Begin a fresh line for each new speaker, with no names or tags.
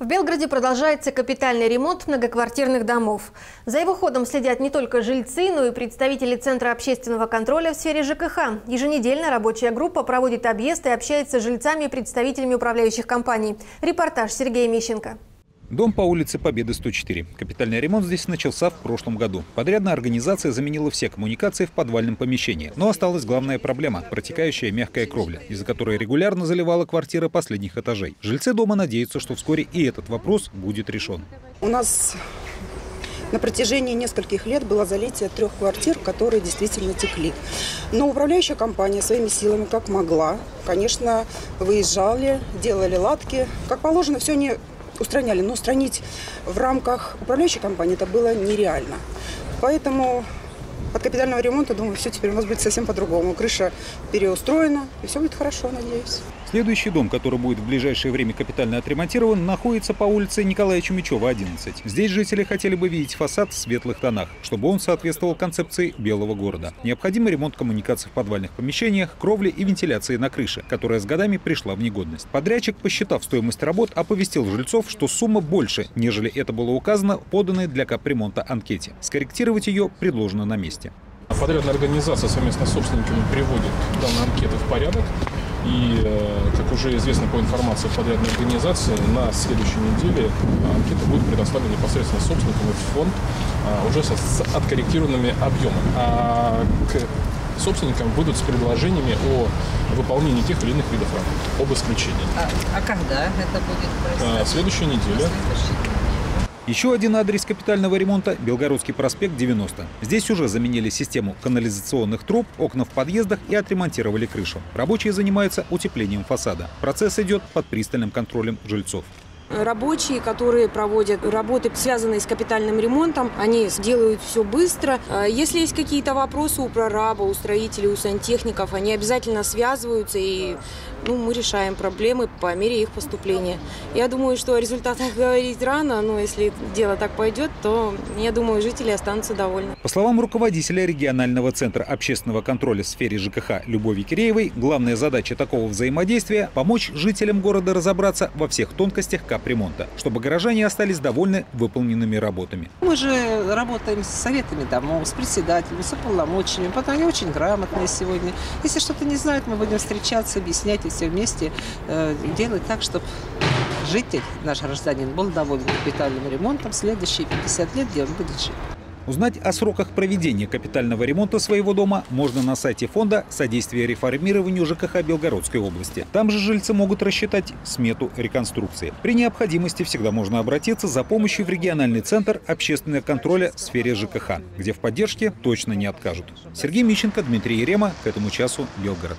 В Белгороде продолжается капитальный ремонт многоквартирных домов. За его ходом следят не только жильцы, но и представители Центра общественного контроля в сфере ЖКХ. Еженедельно рабочая группа проводит объезд и общается с жильцами и представителями управляющих компаний. Репортаж Сергея Мищенко.
Дом по улице Победы, 104. Капитальный ремонт здесь начался в прошлом году. Подрядная организация заменила все коммуникации в подвальном помещении. Но осталась главная проблема – протекающая мягкая кровля, из-за которой регулярно заливала квартиры последних этажей. Жильцы дома надеются, что вскоре и этот вопрос будет решен.
У нас на протяжении нескольких лет было залитие трех квартир, которые действительно текли. Но управляющая компания своими силами, как могла, конечно, выезжали, делали латки. Как положено, все не устраняли. Но устранить в рамках управляющей компании это было нереально. Поэтому от капитального ремонта, думаю, все теперь у нас будет совсем по-другому. Крыша переустроена, и все будет хорошо, надеюсь.
Следующий дом, который будет в ближайшее время капитально отремонтирован, находится по улице Николая Чумичева, 11. Здесь жители хотели бы видеть фасад в светлых тонах, чтобы он соответствовал концепции белого города. Необходимый ремонт коммуникаций в подвальных помещениях, кровли и вентиляции на крыше, которая с годами пришла в негодность. Подрядчик, посчитав стоимость работ, оповестил жильцов, что сумма больше, нежели это было указано в поданной для капремонта анкете. Скорректировать ее предложено на месте.
Подрядная организация совместно с собственниками приводит данные анкеты в порядок. И, э, как уже известно по информации подрядной организации, на следующей неделе анкета будет предоставлена непосредственно собственникам в фонд а, уже с откорректированными объемами. А к собственникам выйдут с предложениями о выполнении тех или иных видов работ, об исключении.
А, а когда это будет
происходить? Следующая неделя.
Еще один адрес капитального ремонта – Белгородский проспект, 90. Здесь уже заменили систему канализационных труб, окна в подъездах и отремонтировали крышу. Рабочие занимаются утеплением фасада. Процесс идет под пристальным контролем жильцов.
Рабочие, которые проводят работы, связанные с капитальным ремонтом, они делают все быстро. А если есть какие-то вопросы у прораба, у строителей, у сантехников, они обязательно связываются и ну, мы решаем проблемы по мере их поступления. Я думаю, что о результатах говорить рано, но если дело так пойдет, то, я думаю, жители останутся довольны.
По словам руководителя регионального центра общественного контроля в сфере ЖКХ Любови Киреевой, главная задача такого взаимодействия – помочь жителям города разобраться во всех тонкостях капремонта, чтобы горожане остались довольны выполненными работами.
Мы же работаем с советами домов, с председателями, с уполномоченными, потому они очень грамотные сегодня. Если что-то не знают, мы будем встречаться, объяснять все вместе э, делать так, чтобы житель, наш гражданин, был доволен капитальным ремонтом следующие 50 лет, где он будет жить.
Узнать о сроках проведения капитального ремонта своего дома можно на сайте фонда «Содействие реформированию ЖКХ Белгородской области». Там же жильцы могут рассчитать смету реконструкции. При необходимости всегда можно обратиться за помощью в региональный центр общественного контроля в сфере ЖКХ, где в поддержке точно не откажут. Сергей Мищенко, Дмитрий Ерема. К этому часу Белгород.